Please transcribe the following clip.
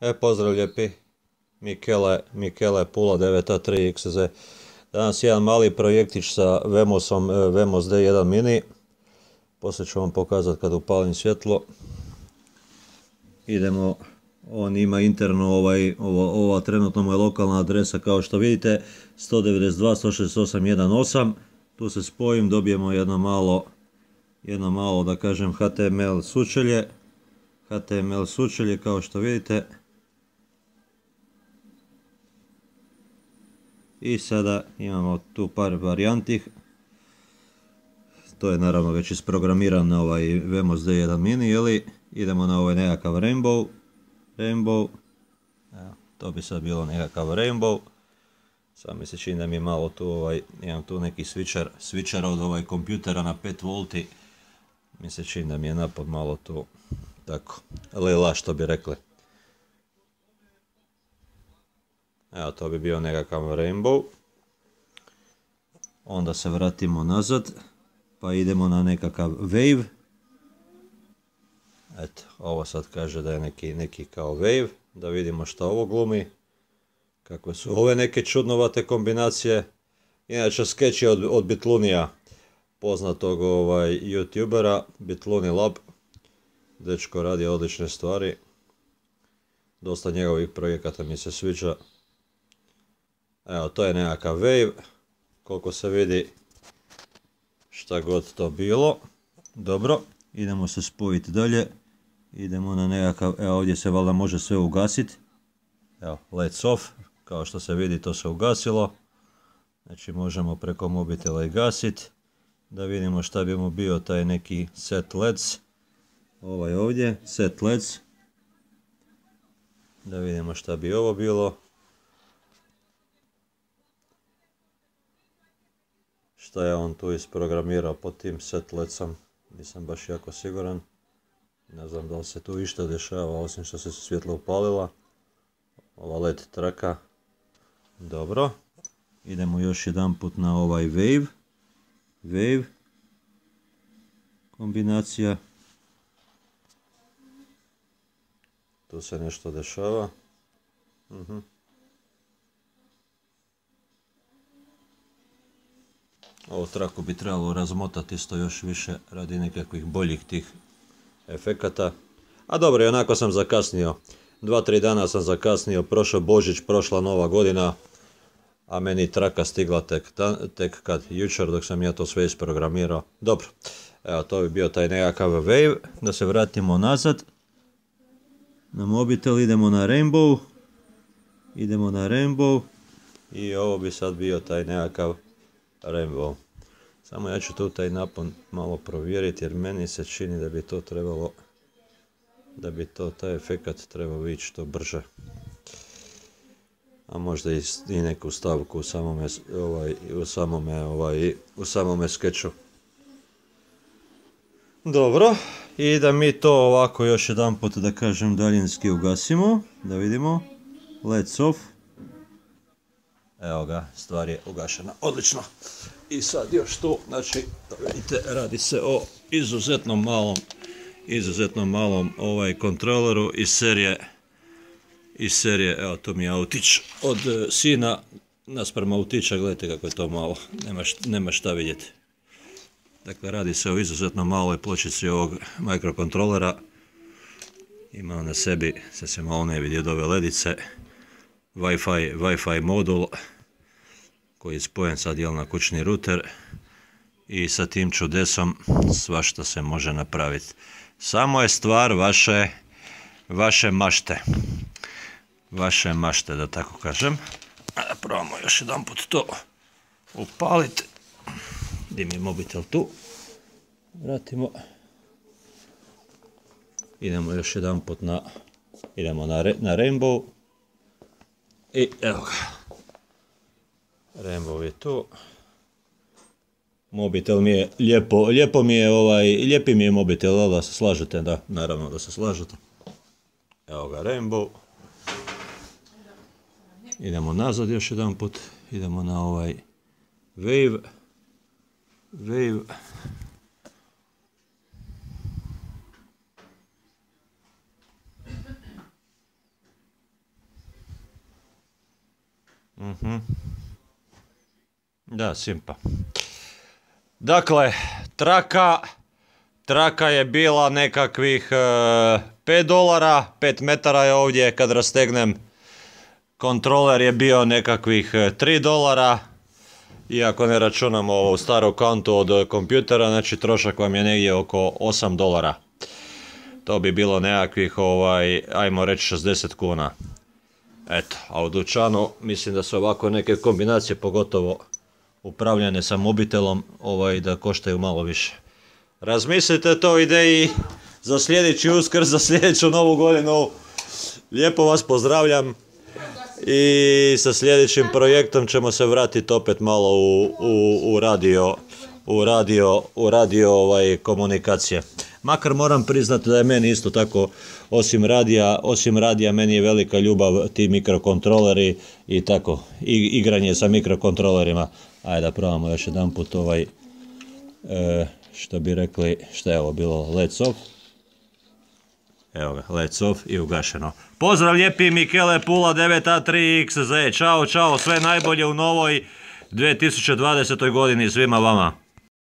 E, pozdrav lijepi. Mikele, Mikele Pula 93 XZ. Danas jedan mali projektić sa Vemosom, e, Vemos D1 Mini. Poslije ću vam pokazati kad upalim svjetlo. Idemo, on ima interno ovaj, ova trenutno mu je lokalna adresa kao što vidite 192 168 18. Tu se spojim, dobijemo jedno malo, jedno malo da kažem HTML sučelje. HTML sučelje kao što vidite. I sada imamo tu par varijanti. To je naravno već isprogramiran na ovaj Vemos D1 Mini, jeli? Idemo na ovaj nekakav Rainbow. Rainbow. Evo, to bi sad bilo nekakav Rainbow. Sad mi se čini da mi je malo tu ovaj, imam tu neki switcher, switcher od ovaj kompjutera na 5 volti. Mi se čini da mi je napad malo tu, tako, lila što bi rekli. Evo, to bi bio nekakav rainbow. Onda se vratimo nazad, pa idemo na nekakav wave. Eto, ovo sad kaže da je neki, neki kao wave, da vidimo što ovo glumi. Kakve su ove neke čudnovate kombinacije. Inače, sketch je od, od Bitlunija, poznatog ovaj, youtubera, Bitluni Lab. Dečko radi odlične stvari. Dosta njegovih projekata mi se sviđa. Evo, to je nekakav wave, koliko se vidi šta god to bilo. Dobro, idemo se spojiti dalje. Idemo na nekakav, evo ovdje se valjda može sve ugasiti. Evo, let's off, kao što se vidi to se ugasilo. Znači možemo preko mobitela i gasiti. Da vidimo šta bi mu bio taj neki set LEDs. Ovaj ovdje, set LEDs. Da vidimo šta bi ovo bilo. Šta je on tu isprogramirao pod tim setlecom, nisam baš jako siguran. Ne znam da li se tu išta dešava, osim što se svjetlo upalila. Ova led traka. Dobro. Idemo još jedan put na ovaj wave. Wave. Kombinacija. Tu se nešto dešava. Uh Ovo traku bi trebalo razmotati isto još više radi nekakvih boljih tih efekata. A dobro, onako sam zakasnio. Dva, tri dana sam zakasnio, prošao Božić, prošla nova godina, a meni traka stigla tek, tek kad jučer dok sam ja to sve isprogramirao. Dobro, evo to bi bio taj nekakav wave, da se vratimo nazad. Na mobitel idemo na Rainbow, idemo na Rainbow i ovo bi sad bio taj nekakav Rainbow. Samo ja ću tu taj napon malo provjeriti jer meni se čini da bi to trebalo da bi to taj efekat trebao ići što brže. A možda i, i neku stavku u samome, ovaj, u samome, ovaj, u samome skeču. Dobro, i da mi to ovako još jedan put da kažem daljinski ugasimo, da vidimo. Let's off. Evo ga, stvar je ugašena. Odlično. I sad još tu, znači, vidite, radi se o izuzetno malom, izuzetno malom ovaj kontroleru iz serije, iz serije, evo to mi je autić od e, sina naspram autića, gledajte kako je to malo, nema, nema šta vidjeti. Dakle, radi se o izuzetno maloj pločici ovog mikrokontrolera. Ima na sebi, se se malo ne vidi od ove ledice, Wi-Fi, Wi-Fi modul koji je spojen sad jel na kućni ruter i sa tim čudesom svašta se može napraviti. Samo je stvar vaše, vaše mašte. Vaše mašte, da tako kažem. A još jedan put to upaliti. Gdje mi je mobitel tu? Vratimo. Idemo još jedan put na, idemo na, na Rainbow. I evo ga. Rainbow je tu. Mobitel mi je lijepo, lijepo mi je ovaj, lijepi mi je mobitel, da se slažete, da, naravno da se slažete. Evo ga Rainbow. Idemo nazad još jedan put, idemo na ovaj Wave. Wave. Mhm. Da, simpa. Dakle, traka, traka je bila nekakvih 5 dolara, 5 metara je ovdje kad rastegnem. Kontroler je bio nekakvih 3 dolara, iako ne računamo ovu staru kantu od kompjutera, znači trošak vam je negdje oko 8 dolara. To bi bilo nekakvih, ovaj, ajmo reći 60 kuna. Eto, a u dućanu mislim da su ovako neke kombinacije, pogotovo upravljane sa mobitelom, ovaj, da koštaju malo više. Razmislite to ideji za sljedeći uskrs, za sljedeću novu godinu. Lijepo vas pozdravljam i sa sljedećim projektom ćemo se vratiti opet malo u, u, u radio, u radio, u radio ovaj, komunikacije. Makar moram priznati da je meni isto tako, osim radija, osim radija, meni je velika ljubav ti mikrokontroleri i tako, i, igranje sa mikrokontrolerima. Ajde da probamo još jedan put ovaj, e, što bi rekli, što je ovo bilo, let's off. Evo ga, let's off i ugašeno. Pozdrav lijepi Mikele Pula 9A3XZ, čao čao, sve najbolje u novoj 2020. godini svima vama.